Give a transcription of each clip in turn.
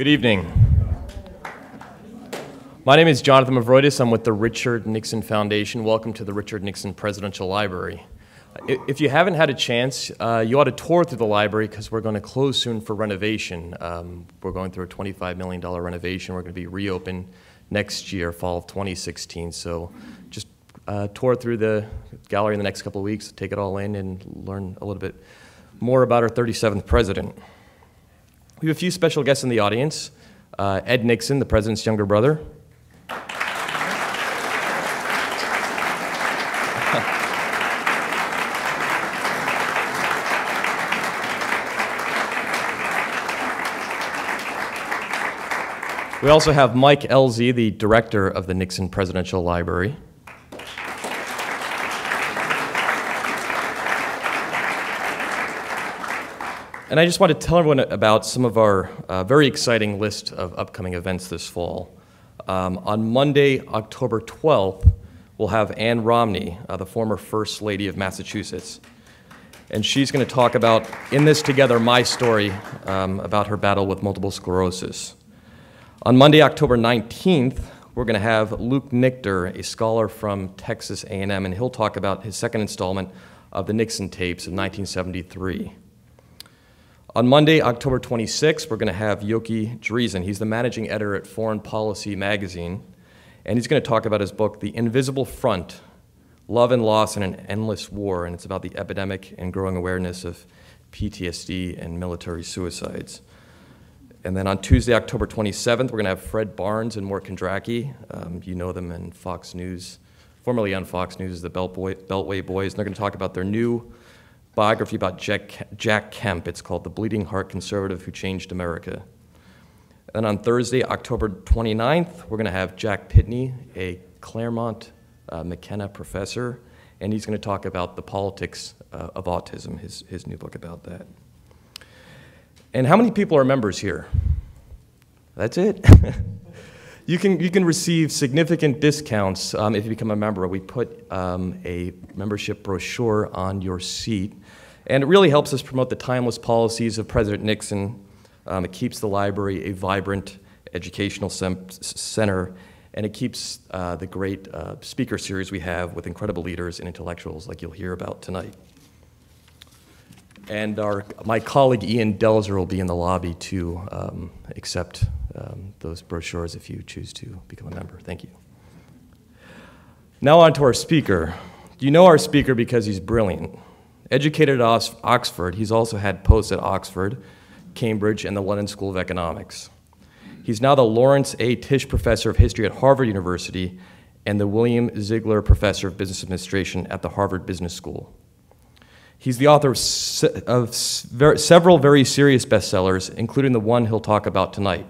Good evening. My name is Jonathan Movroydis. I'm with the Richard Nixon Foundation. Welcome to the Richard Nixon Presidential Library. If you haven't had a chance, uh, you ought to tour through the library because we're going to close soon for renovation. Um, we're going through a $25 million renovation. We're going to be reopened next year, fall of 2016. So just uh, tour through the gallery in the next couple of weeks, take it all in, and learn a little bit more about our 37th president. We have a few special guests in the audience. Uh, Ed Nixon, the president's younger brother. We also have Mike Ellzey, the director of the Nixon Presidential Library. And I just want to tell everyone about some of our uh, very exciting list of upcoming events this fall. Um, on Monday, October 12th, we'll have Ann Romney, uh, the former First Lady of Massachusetts. And she's going to talk about, in this together, my story um, about her battle with multiple sclerosis. On Monday, October 19th, we're going to have Luke Nichter, a scholar from Texas A&M, and he'll talk about his second installment of the Nixon tapes of 1973. On Monday, October 26th, we're going to have Yochi Dreazen. He's the managing editor at Foreign Policy magazine, and he's going to talk about his book, The Invisible Front Love and Loss in an Endless War, and it's about the epidemic and growing awareness of PTSD and military suicides. And then on Tuesday, October 27th, we're going to have Fred Barnes and Mort Kondracke. Um, you know them in Fox News, formerly on Fox News, the Beltway Boys, and they're going to talk about their new biography about Jack, Jack Kemp. It's called The Bleeding Heart Conservative Who Changed America. And on Thursday, October 29th, we're going to have Jack Pitney, a Claremont uh, McKenna professor, and he's going to talk about the politics uh, of autism, his, his new book about that. And how many people are members here? That's it. You can, you can receive significant discounts um, if you become a member. We put um, a membership brochure on your seat, and it really helps us promote the timeless policies of President Nixon. Um, it keeps the library a vibrant educational center, and it keeps uh, the great uh, speaker series we have with incredible leaders and intellectuals like you'll hear about tonight. And our, my colleague Ian Delzer will be in the lobby to um, accept um, those brochures if you choose to become a member. Thank you. Now, on to our speaker. You know our speaker because he's brilliant. Educated at Oxford, he's also had posts at Oxford, Cambridge, and the London School of Economics. He's now the Lawrence A. Tisch Professor of History at Harvard University and the William Ziegler Professor of Business Administration at the Harvard Business School. He's the author of, se of several very serious bestsellers, including the one he'll talk about tonight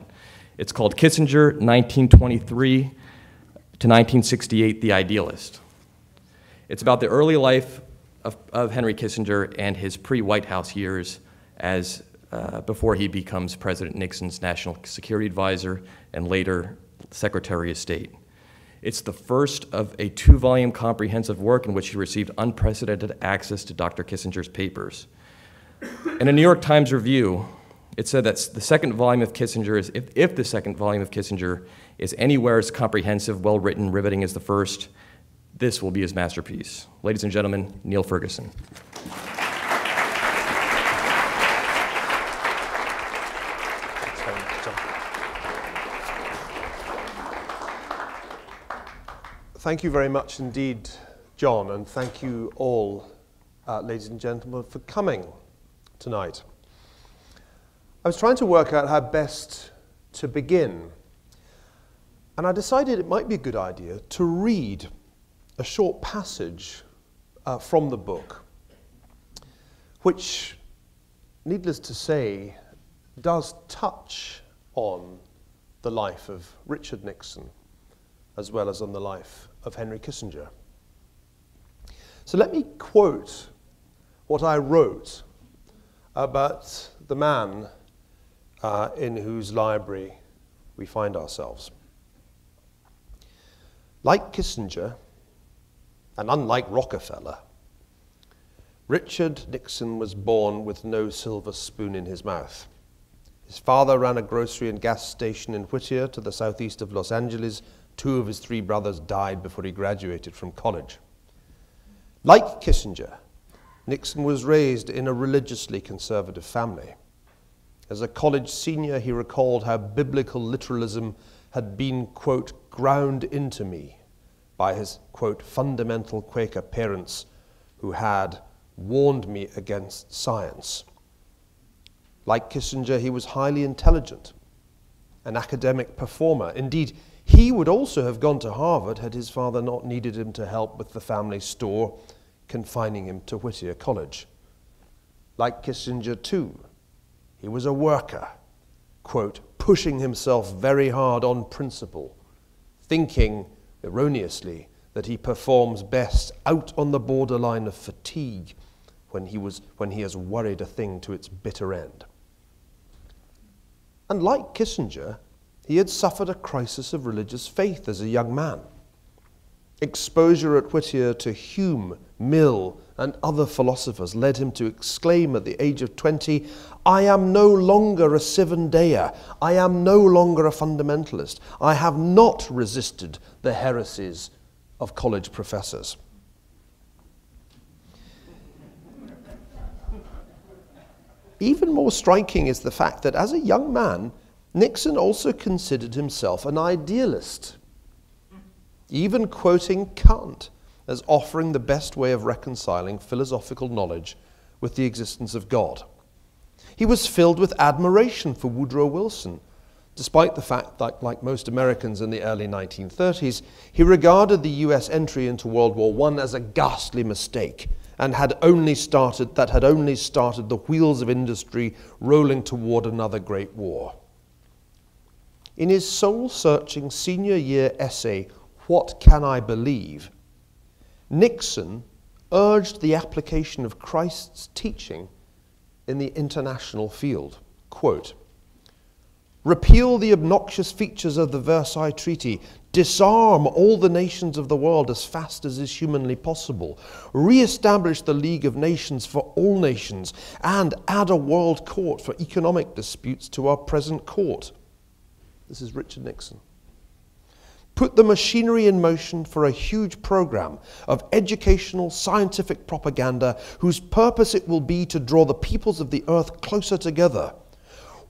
it's called Kissinger, 1923 to 1968, The Idealist. It's about the early life of, of Henry Kissinger and his pre-White House years as uh, before he becomes President Nixon's national security advisor and later Secretary of State. It's the first of a two volume comprehensive work in which he received unprecedented access to Dr. Kissinger's papers. In a New York Times review, it said that the second volume of Kissinger is, if, if the second volume of Kissinger is anywhere as comprehensive, well written, riveting as the first, this will be his masterpiece. Ladies and gentlemen, Niall Ferguson. Thank you very much indeed, John, and thank you all, uh, ladies and gentlemen, for coming tonight. I was trying to work out how best to begin. And I decided it might be a good idea to read a short passage uh, from the book, which, needless to say, does touch on the life of Richard Nixon as well as on the life of Henry Kissinger. So let me quote what I wrote about the man uh, in whose library we find ourselves. Like Kissinger, and unlike Rockefeller, Richard Nixon was born with no silver spoon in his mouth. His father ran a grocery and gas station in Whittier to the southeast of Los Angeles. Two of his three brothers died before he graduated from college. Like Kissinger, Nixon was raised in a religiously conservative family. As a college senior, he recalled how biblical literalism had been, quote, ground into me by his, quote, fundamental Quaker parents who had warned me against science. Like Kissinger, he was highly intelligent, an academic performer. Indeed, he would also have gone to Harvard had his father not needed him to help with the family store, confining him to Whittier College. Like Kissinger, too, he was a worker, quote, pushing himself very hard on principle, thinking erroneously that he performs best out on the borderline of fatigue when he, was, when he has worried a thing to its bitter end. And like Kissinger, he had suffered a crisis of religious faith as a young man. Exposure at Whittier to Hume, Mill, and other philosophers led him to exclaim at the age of 20, I am no longer a Civendeyer. I am no longer a fundamentalist. I have not resisted the heresies of college professors. Even more striking is the fact that as a young man, Nixon also considered himself an idealist, even quoting Kant as offering the best way of reconciling philosophical knowledge with the existence of God. He was filled with admiration for Woodrow Wilson, despite the fact that, like most Americans in the early 1930s, he regarded the US entry into World War I as a ghastly mistake and had only started, that had only started the wheels of industry rolling toward another great war. In his soul searching senior year essay, What Can I Believe? Nixon urged the application of Christ's teaching in the international field. Quote, Repeal the obnoxious features of the Versailles Treaty. Disarm all the nations of the world as fast as is humanly possible. Re establish the League of Nations for all nations. And add a world court for economic disputes to our present court. This is Richard Nixon. Put the machinery in motion for a huge program of educational, scientific propaganda whose purpose it will be to draw the peoples of the earth closer together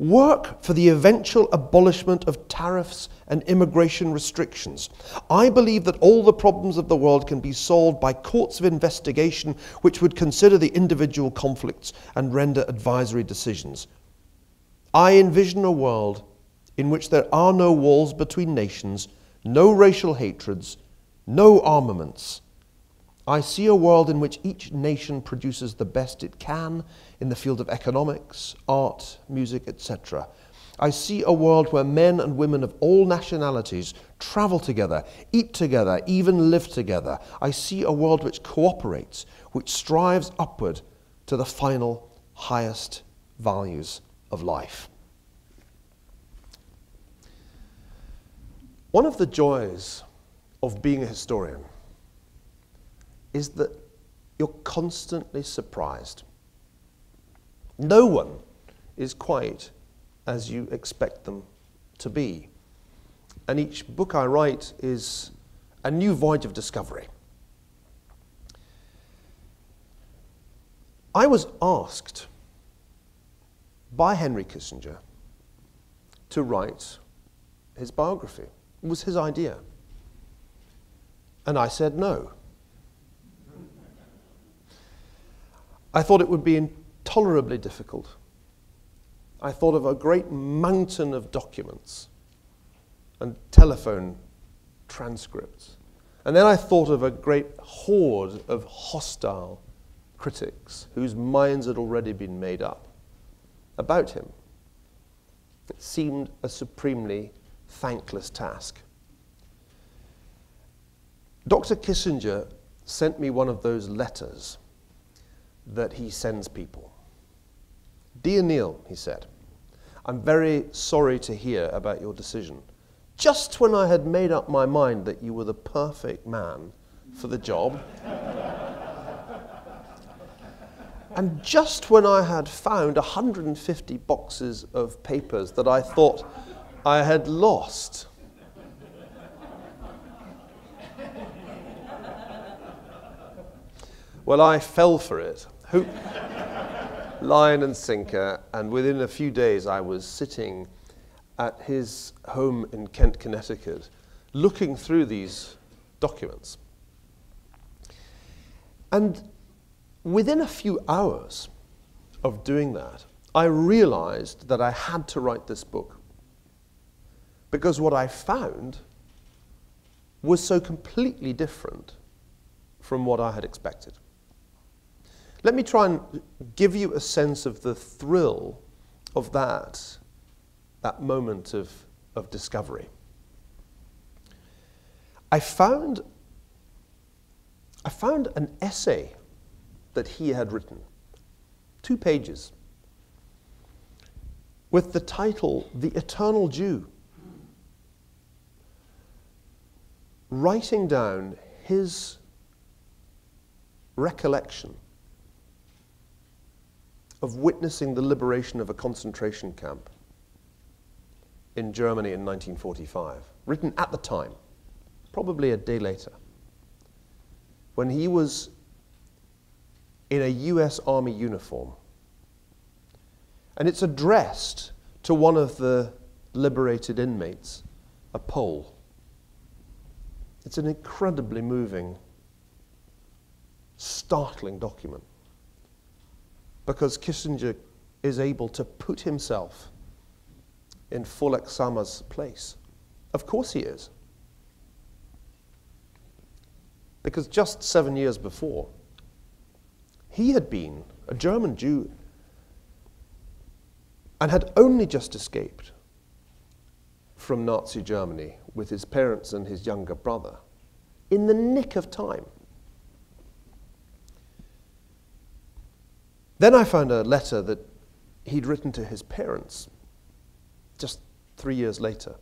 Work for the eventual abolishment of tariffs and immigration restrictions. I believe that all the problems of the world can be solved by courts of investigation which would consider the individual conflicts and render advisory decisions. I envision a world in which there are no walls between nations, no racial hatreds, no armaments I see a world in which each nation produces the best it can in the field of economics, art, music, etc. I see a world where men and women of all nationalities travel together, eat together, even live together. I see a world which cooperates, which strives upward to the final, highest values of life. One of the joys of being a historian is that you're constantly surprised. No one is quite as you expect them to be. And each book I write is a new voyage of discovery. I was asked by Henry Kissinger to write his biography. It was his idea. And I said no. I thought it would be intolerably difficult. I thought of a great mountain of documents and telephone transcripts. And then I thought of a great horde of hostile critics whose minds had already been made up about him. It seemed a supremely thankless task. Dr. Kissinger sent me one of those letters that he sends people. Dear Niall, he said, I'm very sorry to hear about your decision. Just when I had made up my mind that you were the perfect man for the job, And just when I had found 150 boxes of papers that I thought I had lost, well, I fell for it. Hook, line, and sinker. And within a few days, I was sitting at his home in Kent, Connecticut, looking through these documents. And within a few hours of doing that, I realized that I had to write this book. Because what I found was so completely different from what I had expected. Let me try and give you a sense of the thrill of that, that moment of, of discovery. I found, I found an essay that he had written, two pages, with the title The Eternal Jew, writing down his recollection of witnessing the liberation of a concentration camp in Germany in 1945, written at the time, probably a day later, when he was in a US Army uniform. And it's addressed to one of the liberated inmates, a Pole. It's an incredibly moving, startling document because Kissinger is able to put himself in Folek Sama's place. Of course he is. Because just seven years before, he had been a German Jew and had only just escaped from Nazi Germany with his parents and his younger brother in the nick of time. Then I found a letter that he'd written to his parents just three years later,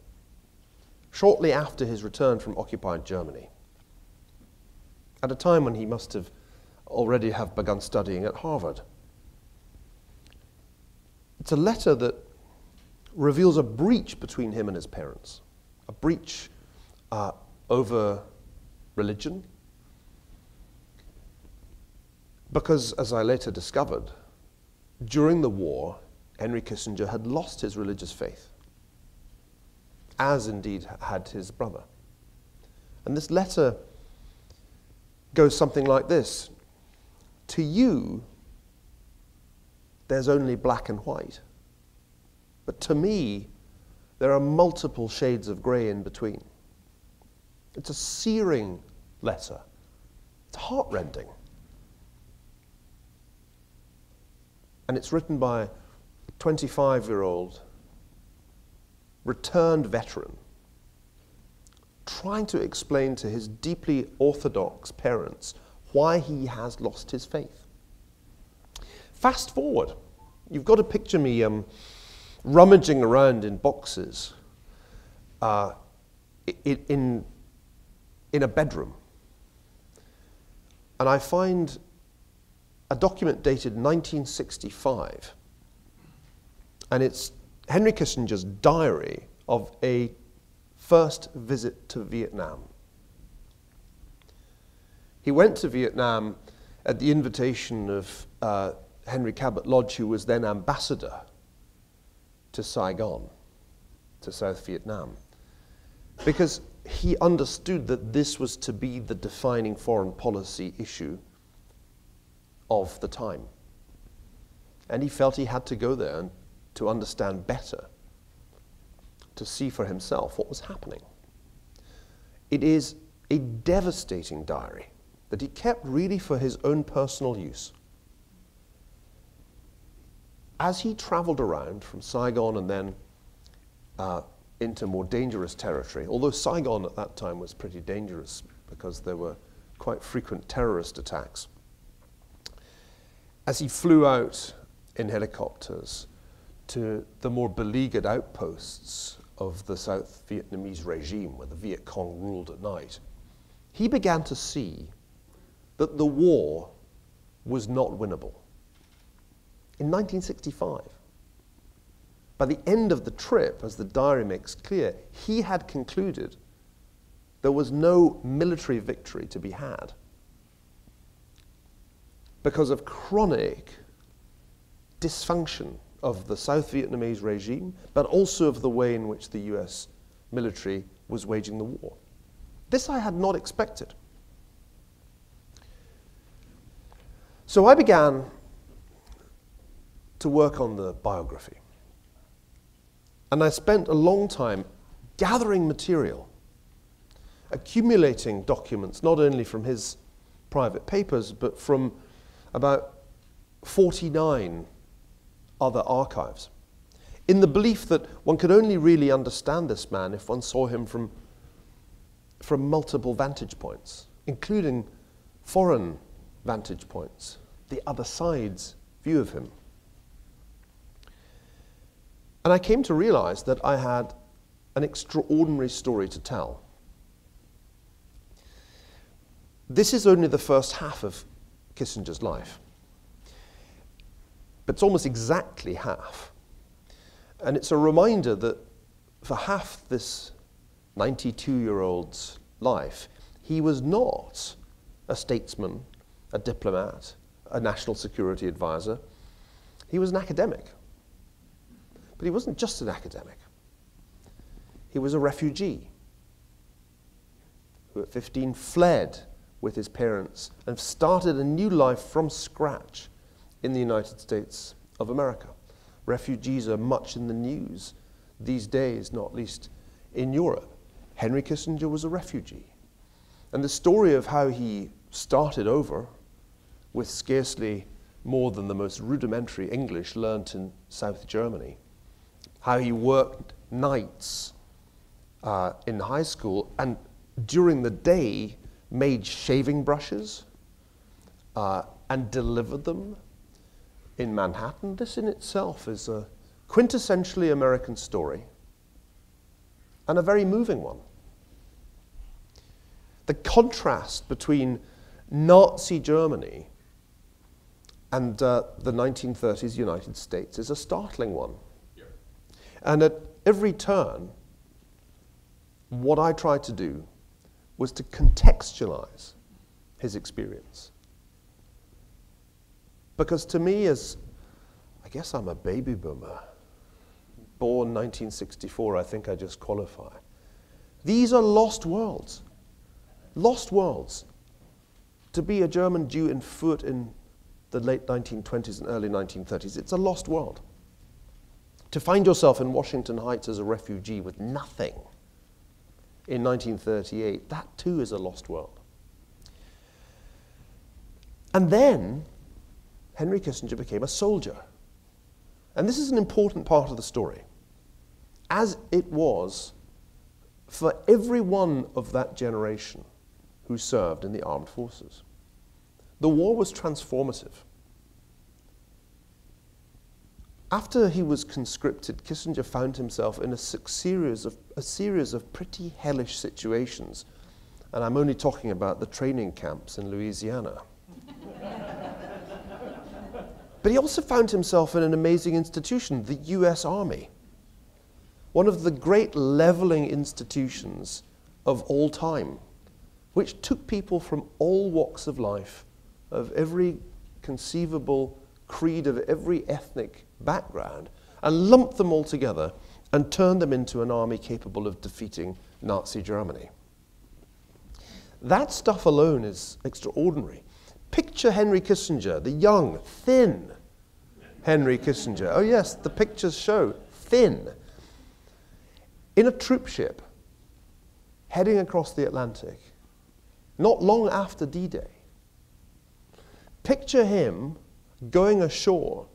shortly after his return from occupied Germany, at a time when he must have already have begun studying at Harvard. It's a letter that reveals a breach between him and his parents, a breach uh, over religion, because, as I later discovered, during the war, Henry Kissinger had lost his religious faith, as indeed had his brother. And this letter goes something like this To you, there's only black and white. But to me, there are multiple shades of grey in between. It's a searing letter, it's heartrending. And it's written by a 25 year old returned veteran trying to explain to his deeply orthodox parents why he has lost his faith. Fast forward, you've got to picture me um, rummaging around in boxes uh, in, in a bedroom. And I find a document dated 1965, and it's Henry Kissinger's diary of a first visit to Vietnam. He went to Vietnam at the invitation of uh, Henry Cabot Lodge, who was then ambassador to Saigon, to South Vietnam, because he understood that this was to be the defining foreign policy issue of the time. And he felt he had to go there to understand better, to see for himself what was happening. It is a devastating diary that he kept really for his own personal use. As he traveled around from Saigon and then uh, into more dangerous territory, although Saigon at that time was pretty dangerous because there were quite frequent terrorist attacks as he flew out in helicopters to the more beleaguered outposts of the South Vietnamese regime where the Viet Cong ruled at night, he began to see that the war was not winnable. In 1965. By the end of the trip, as the diary makes clear, he had concluded there was no military victory to be had because of chronic dysfunction of the South Vietnamese regime, but also of the way in which the US military was waging the war. This I had not expected. So I began to work on the biography. And I spent a long time gathering material, accumulating documents, not only from his private papers, but from about 49 other archives, in the belief that one could only really understand this man if one saw him from, from multiple vantage points, including foreign vantage points, the other side's view of him. And I came to realize that I had an extraordinary story to tell. This is only the first half of Kissinger's life but it's almost exactly half. And it's a reminder that for half this 92 year old's life, he was not a statesman, a diplomat, a national security advisor. He was an academic. But he wasn't just an academic, he was a refugee who at 15 fled with his parents and started a new life from scratch in the United States of America. Refugees are much in the news these days, not least in Europe. Henry Kissinger was a refugee. And the story of how he started over with scarcely more than the most rudimentary English learnt in South Germany, how he worked nights uh, in high school and during the day made shaving brushes uh, and delivered them in Manhattan, this in itself is a quintessentially American story and a very moving one. The contrast between Nazi Germany and uh, the 1930s United States is a startling one. And at every turn, what I tried to do was to contextualize his experience. Because to me, as I guess I'm a baby boomer, born 1964, I think I just qualify. These are lost worlds. Lost worlds. To be a German Jew in Fürth in the late 1920s and early 1930s, it's a lost world. To find yourself in Washington Heights as a refugee with nothing in 1938, that too is a lost world. And then Henry Kissinger became a soldier. And this is an important part of the story. As it was for every one of that generation who served in the armed forces. The war was transformative. After he was conscripted, Kissinger found himself in a series of, a series of pretty hellish situations. And I'm only talking about the training camps in Louisiana. But he also found himself in an amazing institution, the US Army, one of the great leveling institutions of all time, which took people from all walks of life, of every conceivable creed, of every ethnic background, and lumped them all together and turned them into an army capable of defeating Nazi Germany. That stuff alone is extraordinary. Picture Henry Kissinger, the young, thin Henry Kissinger. Oh, yes, the pictures show thin. In a troop ship heading across the Atlantic, not long after D Day. Picture him going ashore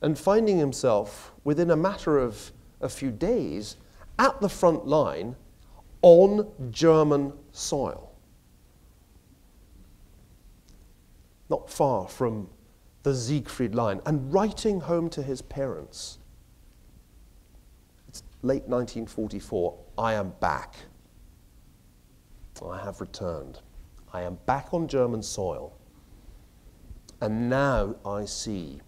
and finding himself within a matter of a few days at the front line on German soil. not far from the Siegfried line, and writing home to his parents. It's late 1944. I am back. I have returned. I am back on German soil. And now I see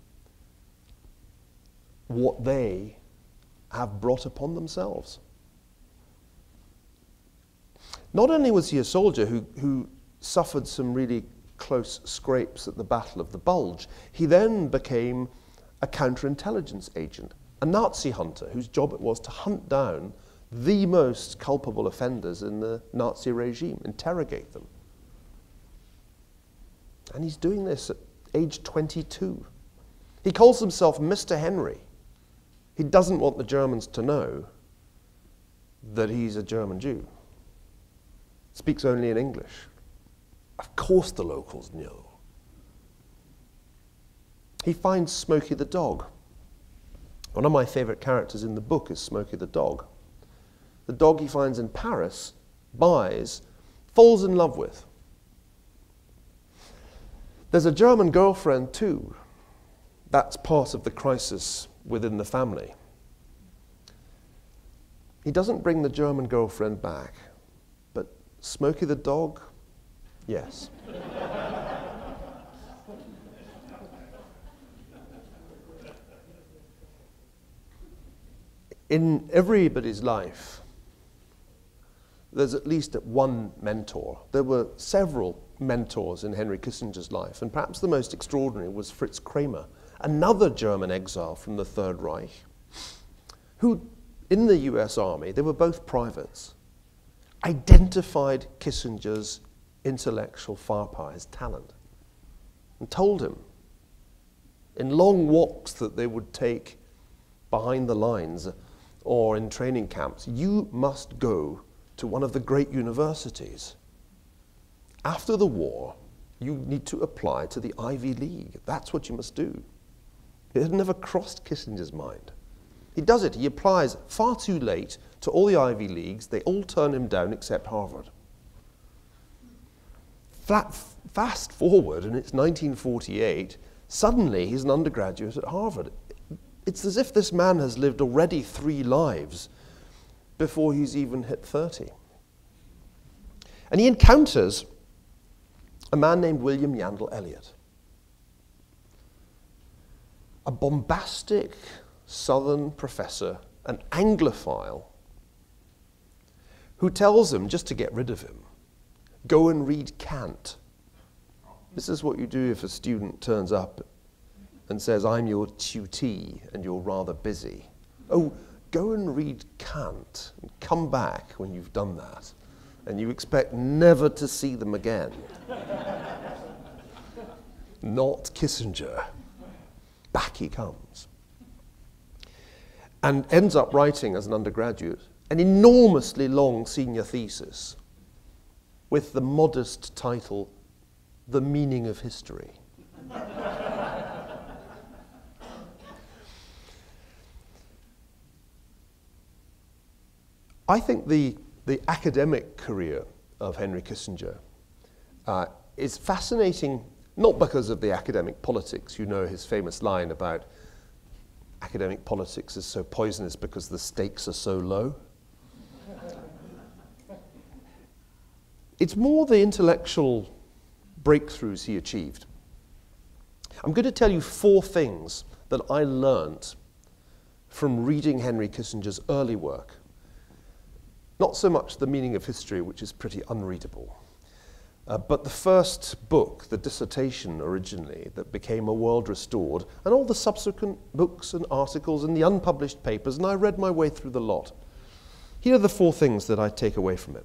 what they have brought upon themselves. Not only was he a soldier who, who suffered some really close scrapes at the Battle of the Bulge, he then became a counterintelligence agent, a Nazi hunter whose job it was to hunt down the most culpable offenders in the Nazi regime, interrogate them. And he's doing this at age 22. He calls himself Mr. Henry. He doesn't want the Germans to know that he's a German Jew. Speaks only in English. Of course, the locals knew. He finds Smokey the dog. One of my favorite characters in the book is Smokey the dog. The dog he finds in Paris, buys, falls in love with. There's a German girlfriend too. That's part of the crisis within the family. He doesn't bring the German girlfriend back, but Smokey the dog, yes. In everybody's life, there's at least one mentor. There were several mentors in Henry Kissinger's life, and perhaps the most extraordinary was Fritz Kraemer, another German exile from the Third Reich, who, in the US Army, they were both privates, identified Kissinger's intellectual firepower, his talent, and told him in long walks that they would take behind the lines or in training camps, you must go to one of the great universities. After the war, you need to apply to the Ivy League. That's what you must do. It had never crossed Kissinger's mind. He does it. He applies far too late to all the Ivy Leagues. They all turn him down except Harvard. Flat, fast forward, and it's 1948. Suddenly, he's an undergraduate at Harvard. It's as if this man has lived already three lives before he's even hit 30. And he encounters a man named William Yandell Elliott, a bombastic Southern professor, an Anglophile, who tells him, just to get rid of him, go and read Kant. This is what you do if a student turns up and says, I'm your tutee and you're rather busy. Oh, go and read Kant and come back when you've done that. And you expect never to see them again. Not Kissinger. Back he comes. And ends up writing as an undergraduate an enormously long senior thesis with the modest title, The Meaning of History. I think the, the academic career of Henry Kissinger uh, is fascinating, not because of the academic politics. You know his famous line about academic politics is so poisonous because the stakes are so low. it's more the intellectual breakthroughs he achieved. I'm going to tell you four things that I learnt from reading Henry Kissinger's early work not so much the meaning of history, which is pretty unreadable, uh, but the first book, the dissertation originally, that became A World Restored, and all the subsequent books and articles and the unpublished papers, and I read my way through the lot. Here are the four things that I take away from it.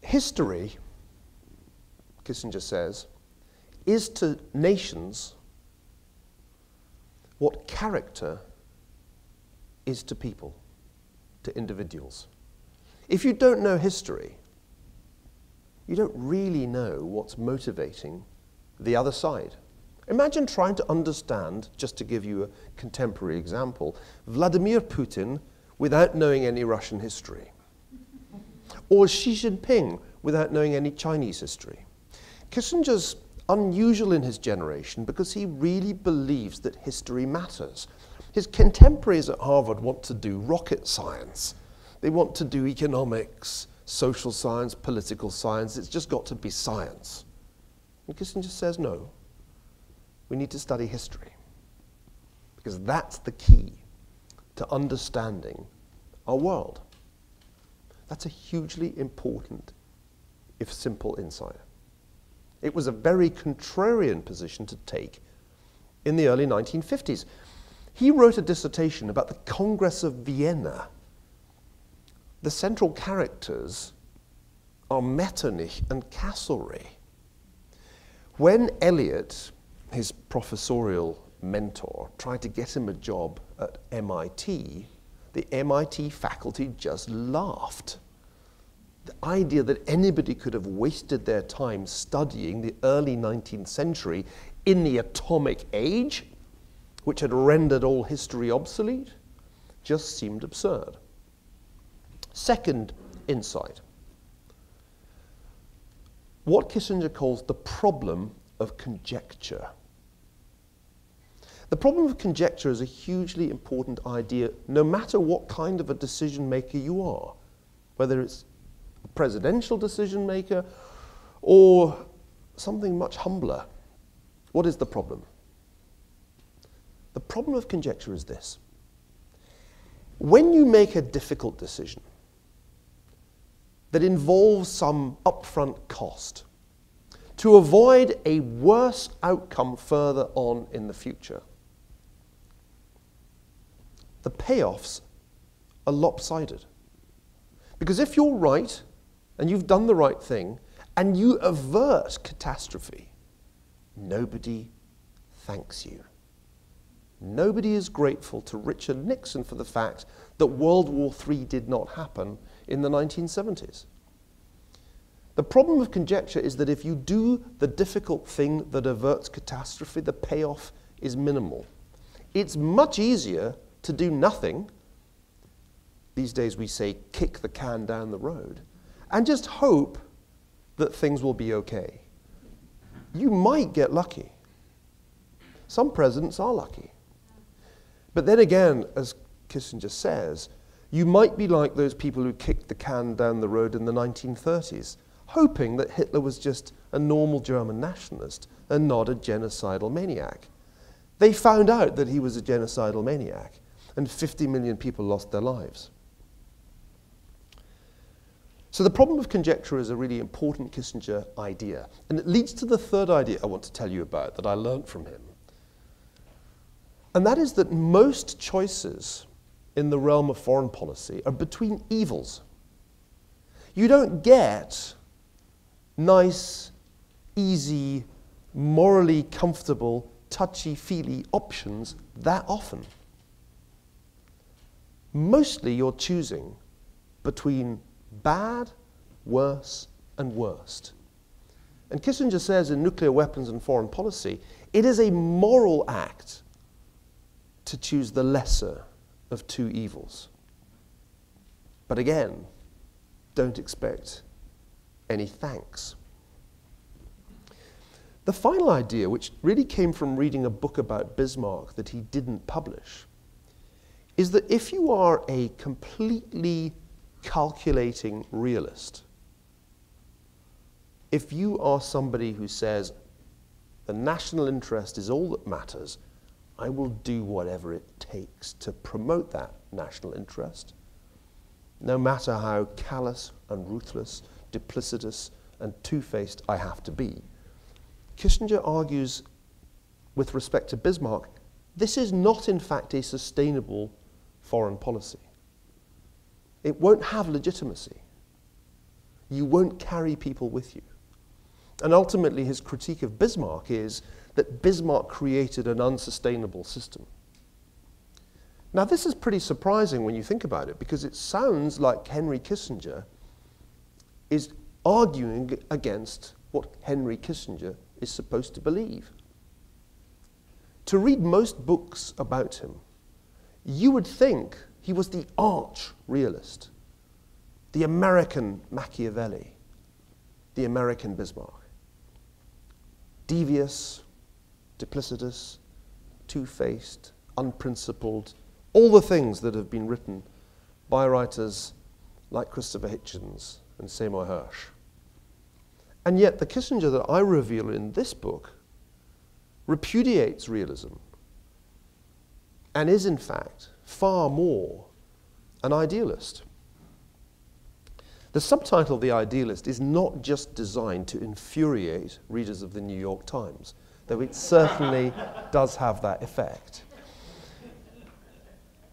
History, Kissinger says, is to nations what character is to people to individuals. If you don't know history, you don't really know what's motivating the other side. Imagine trying to understand, just to give you a contemporary example, Vladimir Putin without knowing any Russian history, or Xi Jinping without knowing any Chinese history. Kissinger's unusual in his generation because he really believes that history matters. His contemporaries at Harvard want to do rocket science. They want to do economics, social science, political science. It's just got to be science. And Kissinger says, no, we need to study history. because that's the key to understanding our world. That's a hugely important, if simple, insight. It was a very contrarian position to take in the early 1950s. He wrote a dissertation about the Congress of Vienna. The central characters are Metternich and Castlereagh. When Elliott, his professorial mentor, tried to get him a job at MIT, the MIT faculty just laughed. The idea that anybody could have wasted their time studying the early 19th century in the atomic age, which had rendered all history obsolete, just seemed absurd. Second insight what Kissinger calls the problem of conjecture. The problem of conjecture is a hugely important idea, no matter what kind of a decision maker you are, whether it's a presidential decision maker or something much humbler. What is the problem? The problem of conjecture is this when you make a difficult decision, that involves some upfront cost to avoid a worse outcome further on in the future. The payoffs are lopsided. Because if you're right and you've done the right thing and you avert catastrophe, nobody thanks you. Nobody is grateful to Richard Nixon for the fact that World War III did not happen in the 1970s. The problem of conjecture is that if you do the difficult thing that averts catastrophe, the payoff is minimal. It's much easier to do nothing. These days we say kick the can down the road and just hope that things will be okay. You might get lucky. Some presidents are lucky. But then again, as Kissinger says, you might be like those people who kicked the can down the road in the 1930s, hoping that Hitler was just a normal German nationalist and not a genocidal maniac. They found out that he was a genocidal maniac, and 50 million people lost their lives. So the problem of conjecture is a really important Kissinger idea. And it leads to the third idea I want to tell you about that I learned from him. And that is that most choices in the realm of foreign policy are between evils. You don't get nice, easy, morally comfortable, touchy feely options that often. Mostly you're choosing between bad, worse, and worst. And Kissinger says in Nuclear Weapons and Foreign Policy, it is a moral act to choose the lesser of two evils. But again, don't expect any thanks. The final idea, which really came from reading a book about Bismarck that he didn't publish, is that if you are a completely calculating realist, if you are somebody who says the national interest is all that matters, I will do whatever it takes to promote that national interest, no matter how callous and ruthless, duplicitous, and two faced I have to be. Kissinger argues, with respect to Bismarck, this is not, in fact, a sustainable foreign policy. It won't have legitimacy. You won't carry people with you. And ultimately, his critique of Bismarck is that Bismarck created an unsustainable system. Now, this is pretty surprising when you think about it because it sounds like Henry Kissinger is arguing against what Henry Kissinger is supposed to believe. To read most books about him, you would think he was the arch realist, the American Machiavelli, the American Bismarck devious, duplicitous, two faced, unprincipled, all the things that have been written by writers like Christopher Hitchens and Seymour Hersh. And yet, the Kissinger that I reveal in this book repudiates realism. and is, in fact, far more an idealist. The subtitle, The Idealist, is not just designed to infuriate readers of the New York Times, though it certainly does have that effect.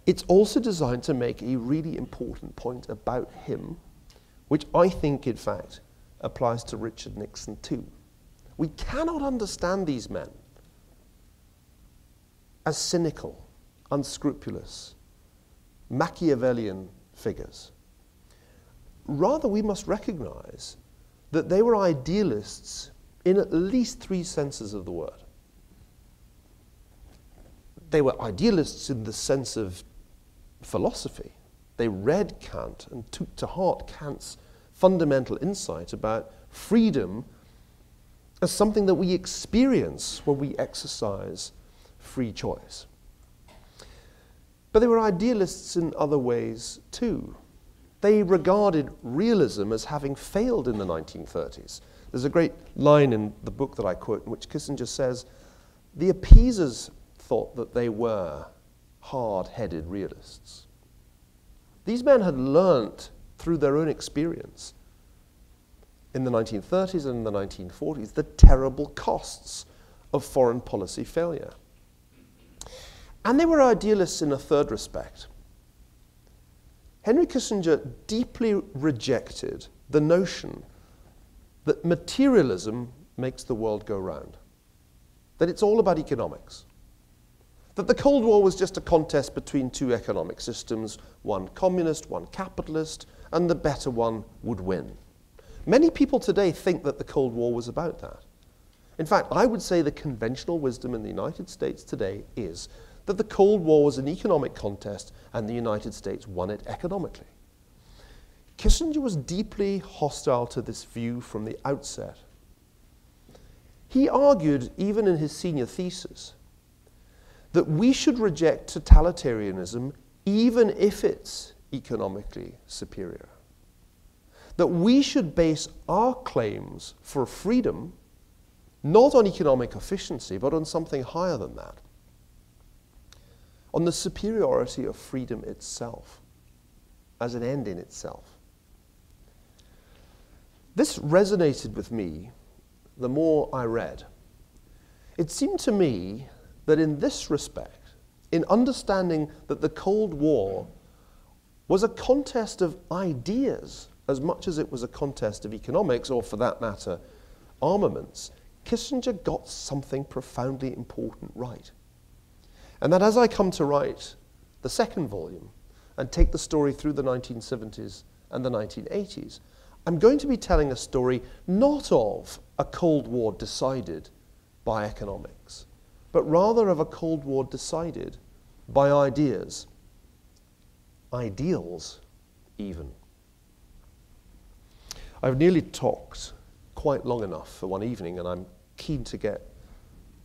It's also designed to make a really important point about him, which I think, in fact, applies to Richard Nixon too. We cannot understand these men as cynical, unscrupulous, Machiavellian figures. Rather, we must recognize that they were idealists in at least three senses of the word. They were idealists in the sense of philosophy. They read Kant and took to heart Kant's fundamental insight about freedom as something that we experience when we exercise free choice. But they were idealists in other ways too. They regarded realism as having failed in the 1930s. There's a great line in the book that I quote in which Kissinger says, The appeasers thought that they were hard headed realists. These men had learnt through their own experience in the 1930s and in the 1940s the terrible costs of foreign policy failure. And they were idealists in a third respect. Henry Kissinger deeply rejected the notion that materialism makes the world go round, that it's all about economics, that the Cold War was just a contest between two economic systems, one communist, one capitalist, and the better one would win. Many people today think that the Cold War was about that. In fact, I would say the conventional wisdom in the United States today is that the Cold War was an economic contest and the United States won it economically. Kissinger was deeply hostile to this view from the outset. He argued, even in his senior thesis, that we should reject totalitarianism even if it's economically superior. That we should base our claims for freedom not on economic efficiency, but on something higher than that on the superiority of freedom itself as an end in itself. This resonated with me the more I read. It seemed to me that in this respect, in understanding that the Cold War was a contest of ideas as much as it was a contest of economics, or for that matter, armaments, Kissinger got something profoundly important right. And that as I come to write the second volume and take the story through the 1970s and the 1980s, I'm going to be telling a story not of a Cold War decided by economics, but rather of a Cold War decided by ideas, ideals even. I've nearly talked quite long enough for one evening, and I'm keen to get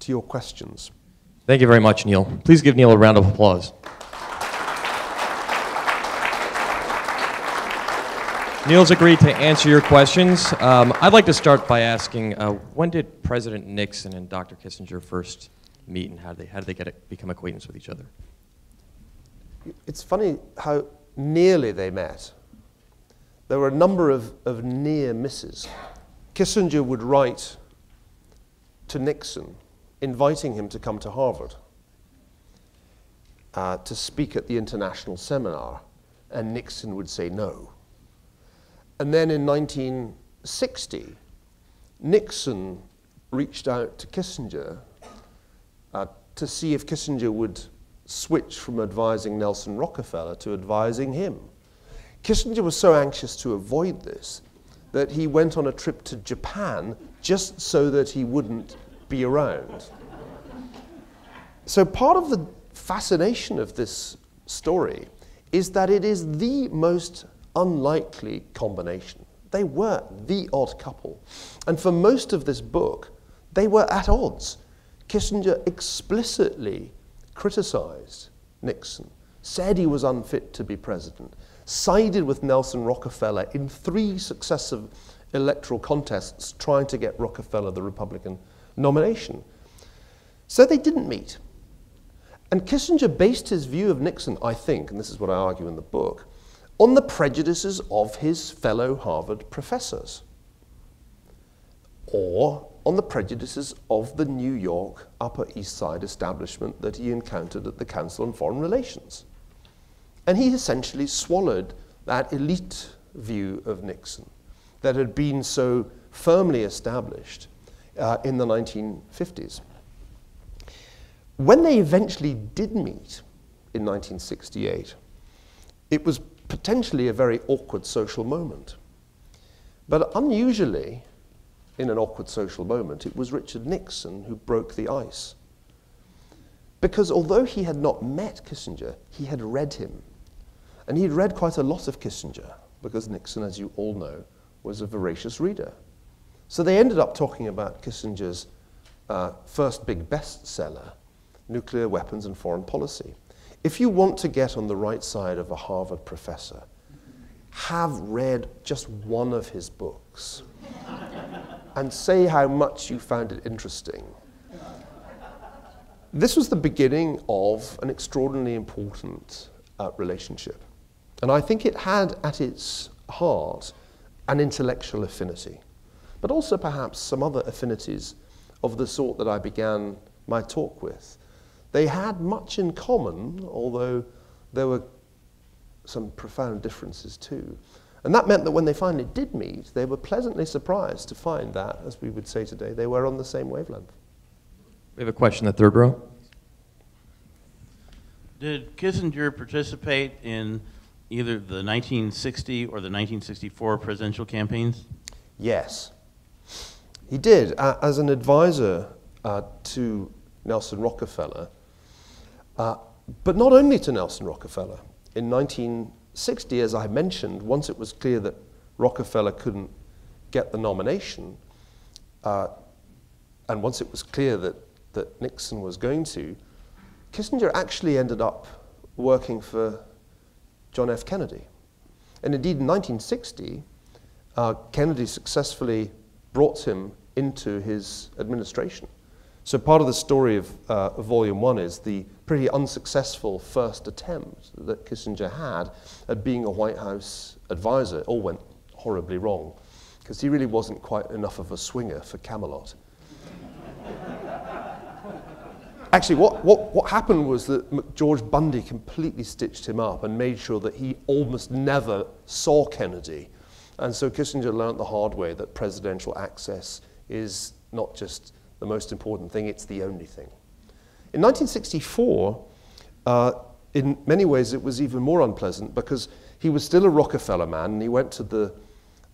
to your questions. Thank you very much, Niall. Please give Niall a round of applause. Niall's agreed to answer your questions. Um, I'd like to start by asking, uh, when did President Nixon and Dr. Kissinger first meet, and how did they, how did they get it, become acquaintance with each other? It's funny how nearly they met. There were a number of, of near misses. Kissinger would write to Nixon inviting him to come to Harvard uh, to speak at the international seminar, and Nixon would say no. And then in 1960, Nixon reached out to Kissinger uh, to see if Kissinger would switch from advising Nelson Rockefeller to advising him. Kissinger was so anxious to avoid this that he went on a trip to Japan just so that he wouldn't be around. So, part of the fascination of this story is that it is the most unlikely combination. They were the odd couple. And for most of this book, they were at odds. Kissinger explicitly criticized Nixon, said he was unfit to be president, sided with Nelson Rockefeller in three successive electoral contests trying to get Rockefeller the Republican nomination. So they didn't meet. And Kissinger based his view of Nixon, I think, and this is what I argue in the book, on the prejudices of his fellow Harvard professors or on the prejudices of the New York Upper East Side establishment that he encountered at the Council on Foreign Relations. And he essentially swallowed that elite view of Nixon that had been so firmly established uh, in the 1950s. When they eventually did meet in 1968, it was potentially a very awkward social moment. But unusually, in an awkward social moment, it was Richard Nixon who broke the ice. Because although he had not met Kissinger, he had read him. And he had read quite a lot of Kissinger, because Nixon, as you all know, was a voracious reader. So they ended up talking about Kissinger's uh, first big bestseller, Nuclear Weapons and Foreign Policy. If you want to get on the right side of a Harvard professor, have read just one of his books and say how much you found it interesting. This was the beginning of an extraordinarily important uh, relationship. And I think it had at its heart an intellectual affinity, but also perhaps some other affinities of the sort that I began my talk with. They had much in common, although there were some profound differences too. And that meant that when they finally did meet, they were pleasantly surprised to find that, as we would say today, they were on the same wavelength. We have a question in the third row. Did Kissinger participate in either the 1960 or the 1964 presidential campaigns? Yes. He did. Uh, as an advisor uh, to Nelson Rockefeller, uh, but not only to Nelson Rockefeller. In 1960, as I mentioned, once it was clear that Rockefeller couldn't get the nomination, uh, and once it was clear that, that Nixon was going to, Kissinger actually ended up working for John F. Kennedy. And indeed, in 1960, uh, Kennedy successfully brought him into his administration. So part of the story of, uh, Volume 1 is the pretty unsuccessful first attempt that Kissinger had at being a White House advisor. It all went horribly wrong, because he really wasn't quite enough of a swinger for Camelot. Actually, what, what, what happened was that McGeorge Bundy completely stitched him up and made sure that he almost never saw Kennedy. And so Kissinger learned the hard way that presidential access is not just the most important thing, it's the only thing. In 1964, uh, in many ways, it was even more unpleasant because he was still a Rockefeller man and he went to the,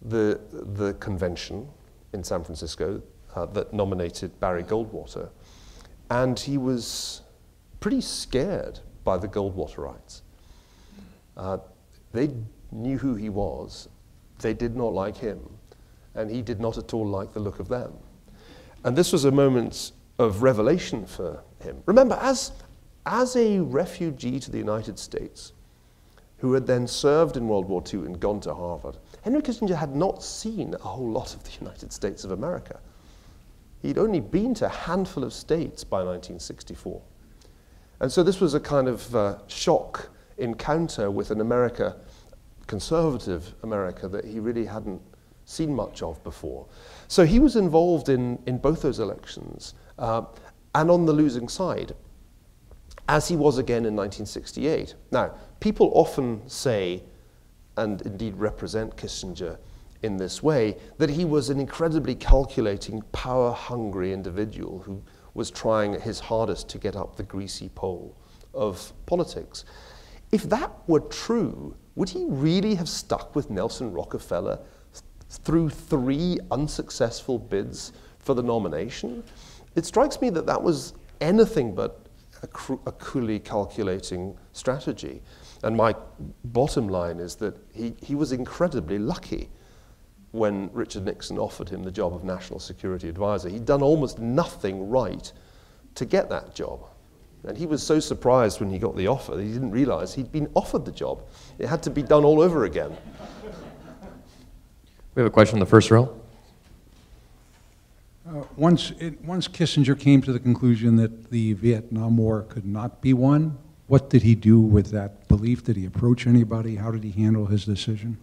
the, the convention in San Francisco uh, that nominated Barry Goldwater. And he was pretty scared by the Goldwaterites. Uh, they knew who he was, they did not like him, and he did not at all like the look of them. And this was a moment of revelation for him. Remember, as, as a refugee to the United States, who had then served in World War II and gone to Harvard, Henry Kissinger had not seen a whole lot of the United States of America. He'd only been to a handful of states by 1964. And so this was a kind of uh, shock encounter with an America, conservative America, that he really hadn't seen much of before. So he was involved in, in both those elections uh, and on the losing side, as he was again in 1968. Now, people often say, and indeed represent Kissinger in this way, that he was an incredibly calculating, power hungry individual who was trying his hardest to get up the greasy pole of politics. If that were true, would he really have stuck with Nelson Rockefeller through three unsuccessful bids for the nomination, it strikes me that that was anything but a, a coolly calculating strategy. And my bottom line is that he, he was incredibly lucky when Richard Nixon offered him the job of National Security Advisor. He'd done almost nothing right to get that job. And he was so surprised when he got the offer that he didn't realize he'd been offered the job. It had to be done all over again. We have a question in the first row. Uh, once, it, once Kissinger came to the conclusion that the Vietnam War could not be won, what did he do with that belief? Did he approach anybody? How did he handle his decision?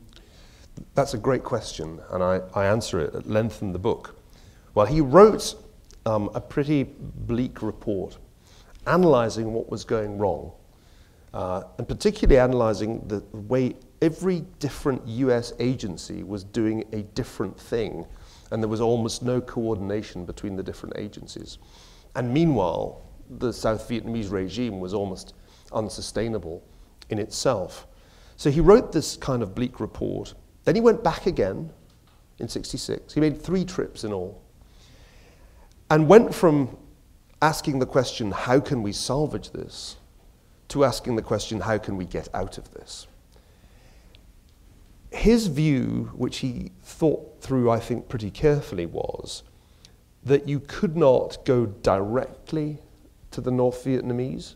That's a great question, and I, I answer it at length in the book. Well, he wrote um, a pretty bleak report analyzing what was going wrong, uh, and particularly analyzing the way every different US agency was doing a different thing, and there was almost no coordination between the different agencies. And meanwhile, the South Vietnamese regime was almost unsustainable in itself. So he wrote this kind of bleak report. Then he went back again in 66. He made three trips in all. And went from asking the question, how can we salvage this, to asking the question, how can we get out of this? His view, which he thought through, I think, pretty carefully, was that you could not go directly to the North Vietnamese.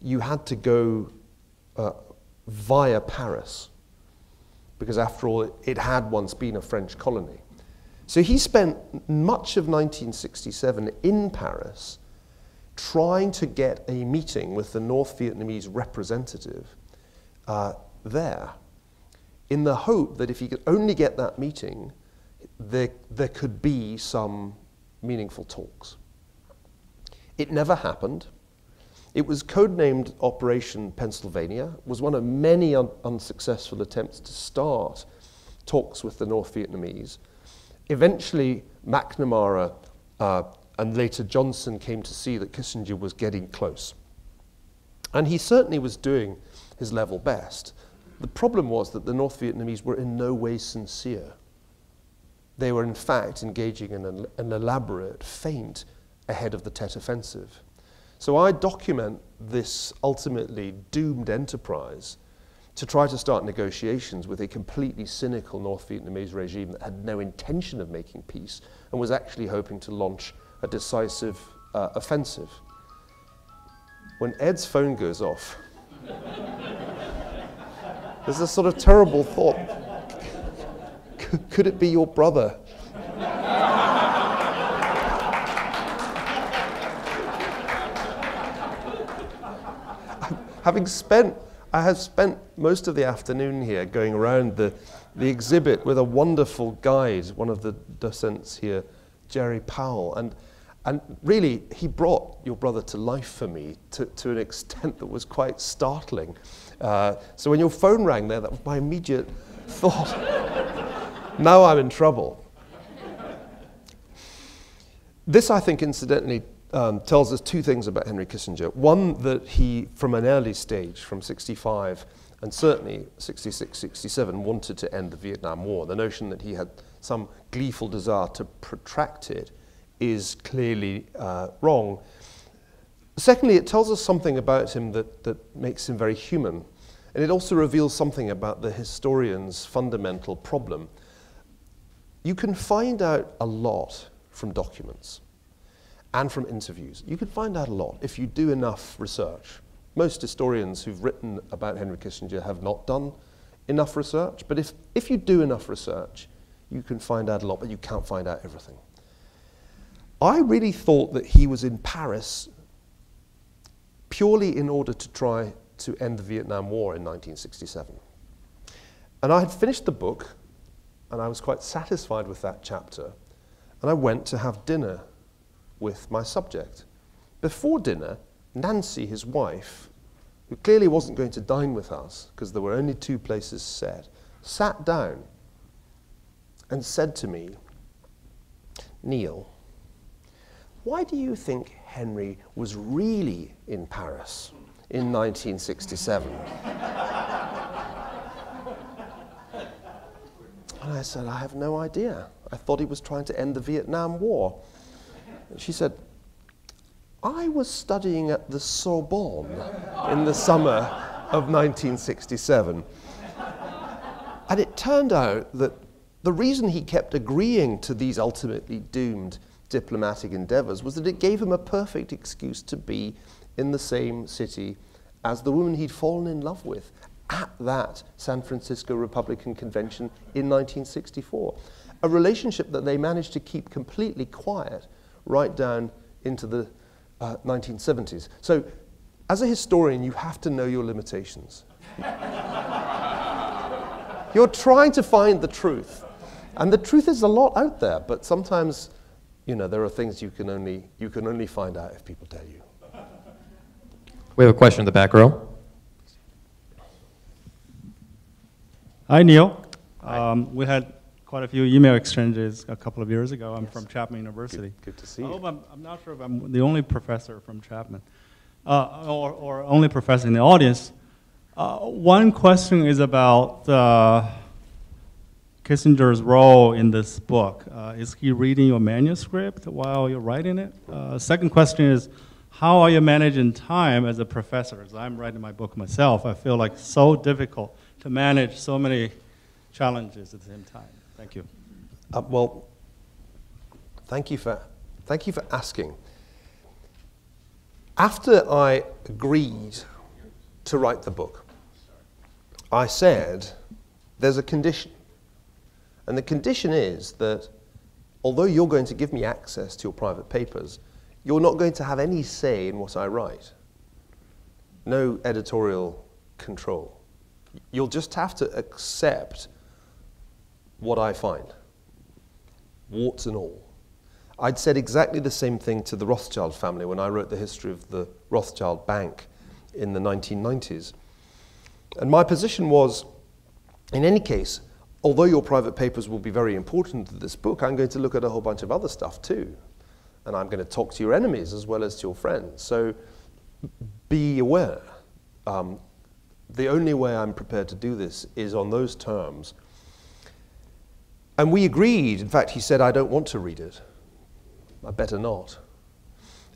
You had to go uh, via Paris, because after all, it, had once been a French colony. So he spent much of 1967 in Paris trying to get a meeting with the North Vietnamese representative uh, there in the hope that if he could only get that meeting, there, there could be some meaningful talks. It never happened. It was codenamed Operation Pennsylvania, was one of many un unsuccessful attempts to start talks with the North Vietnamese. Eventually, McNamara uh, and later Johnson came to see that Kissinger was getting close. And he certainly was doing his level best. The problem was that the North Vietnamese were in no way sincere. They were, in fact, engaging in an, an elaborate feint ahead of the Tet Offensive. So I document this ultimately doomed enterprise to try to start negotiations with a completely cynical North Vietnamese regime that had no intention of making peace and was actually hoping to launch a decisive uh, offensive. When Ed's phone goes off, there's a sort of terrible thought. Could it be your brother? Having spent, I have spent most of the afternoon here going around the, the exhibit with a wonderful guide, one of the docents here, Jerry Powell. And and really, he brought your brother to life for me to, to an extent that was quite startling. Uh, so when your phone rang there, that was my immediate thought. now I'm in trouble. This, I think, incidentally, um, tells us two things about Henry Kissinger. One, that he, from an early stage, from 65, and certainly 66, 67, wanted to end the Vietnam War. The notion that he had some gleeful desire to protract it is clearly uh, wrong. Secondly, it tells us something about him that, that makes him very human. And it also reveals something about the historian's fundamental problem. You can find out a lot from documents and from interviews. You can find out a lot if you do enough research. Most historians who've written about Henry Kissinger have not done enough research, but if, if you do enough research, you can find out a lot, but you can't find out everything. I really thought that he was in Paris purely in order to try to end the Vietnam War in 1967. And I had finished the book, and I was quite satisfied with that chapter, and I went to have dinner with my subject. Before dinner, Nancy, his wife, who clearly wasn't going to dine with us because there were only two places set, sat down and said to me, Niall, why do you think Henry was really in Paris in 1967? and I said, I have no idea. I thought he was trying to end the Vietnam War. And she said, I was studying at the Sorbonne in the summer of 1967. And it turned out that the reason he kept agreeing to these ultimately doomed diplomatic endeavors was that it gave him a perfect excuse to be in the same city as the woman he'd fallen in love with at that San Francisco Republican Convention in 1964. A relationship that they managed to keep completely quiet right down into the uh, 1970s. So, as a historian, you have to know your limitations. You're trying to find the truth. And the truth is a lot out there, but sometimes, you know, there are things you can only, you can only find out if people tell you. We have a question in the back row. Hi, Niall. Um, we had quite a few email exchanges a couple of years ago. I'm from Chapman University. Good to see I you. hope I'm, I'm not sure if I'm the only professor from Chapman, uh, or, or only professor in the audience. Uh, one question is about uh, Kissinger's role in this book. Uh, is he reading your manuscript while you're writing it? Uh, second question is, how are you managing time as a professor? As I'm writing my book myself, I feel like so difficult to manage so many challenges at the same time. Thank you. Uh, well, thank you for thank you for asking. After I agreed to write the book, I said there's a condition. And the condition is that although you're going to give me access to your private papers, you're not going to have any say in what I write. No editorial control. You'll just have to accept what I find, warts and all. I'd said exactly the same thing to the Rothschild family when I wrote the history of the Rothschild Bank in the 1990s. And my position was in any case, although your private papers will be very important to this book, I'm going to look at a whole bunch of other stuff too. And I'm going to talk to your enemies as well as to your friends. So be aware. Um, the only way I'm prepared to do this is on those terms. And we agreed. In fact, he said, I don't want to read it. I better not.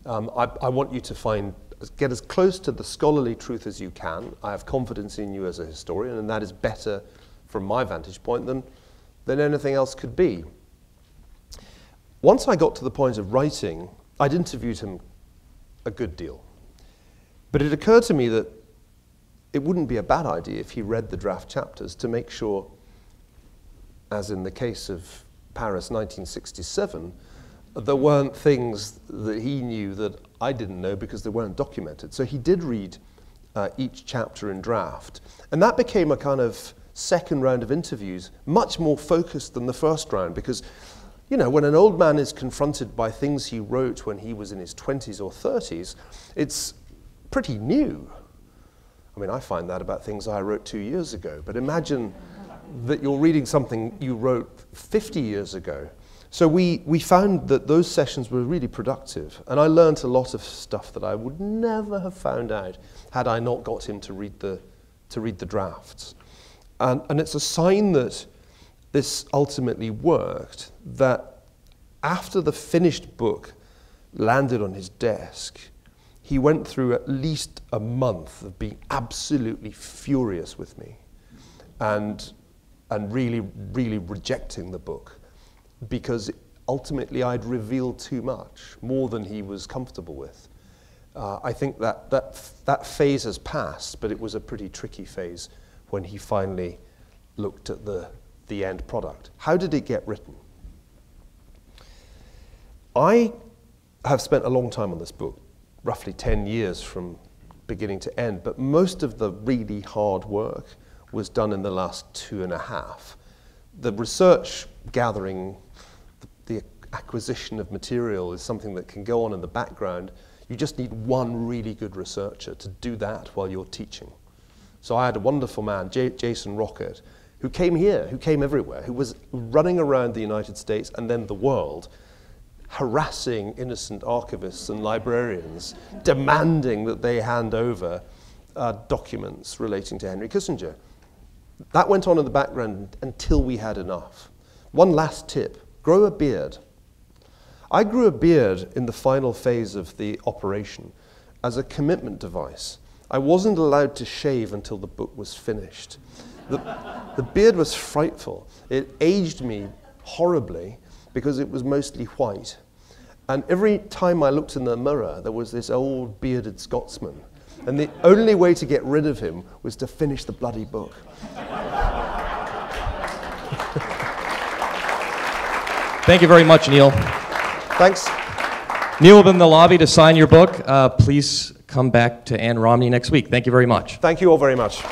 Um, I, I want you to find, get as close to the scholarly truth as you can. I have confidence in you as a historian, and that is better from my vantage point than, than anything else could be. Once I got to the point of writing, I'd interviewed him a good deal. But it occurred to me that it wouldn't be a bad idea if he read the draft chapters to make sure, as in the case of Paris 1967, there weren't things that he knew that I didn't know because they weren't documented. So he did read uh, each chapter in draft. And that became a kind of second round of interviews, much more focused than the first round because, you know, when an old man is confronted by things he wrote when he was in his 20s or 30s, it's pretty new. I mean, I find that about things I wrote two years ago, but imagine that you're reading something you wrote 50 years ago. So we, we found that those sessions were really productive, and I learned a lot of stuff that I would never have found out had I not got him to read the, to read the drafts. And, and it's a sign that this ultimately worked that after the finished book landed on his desk, he went through at least a month of being absolutely furious with me and, and really, really rejecting the book because ultimately I'd revealed too much, more than he was comfortable with. Uh, I think that, that that phase has passed, but it was a pretty tricky phase when he finally looked at the, the end product. How did it get written? I have spent a long time on this book, roughly 10 years from beginning to end, but most of the really hard work was done in the last two and a half. The research gathering, the, the acquisition of material is something that can go on in the background. You just need one really good researcher to do that while you're teaching. So I had a wonderful man, J- Jason Rockett, who came here, who came everywhere, who was running around the United States and then the world, harassing innocent archivists and librarians, demanding that they hand over uh, documents relating to Henry Kissinger. That went on in the background until we had enough. One last tip grow a beard. I grew a beard in the final phase of the operation as a commitment device. I wasn't allowed to shave until the book was finished. The, the beard was frightful. It aged me horribly because it was mostly white. And every time I looked in the mirror, there was this old bearded Scotsman. And the only way to get rid of him was to finish the bloody book. Thank you very much, Niall. Thanks. Niall in the lobby to sign your book. Uh, please come back to Ann Romney next week. Thank you very much. Thank you all very much.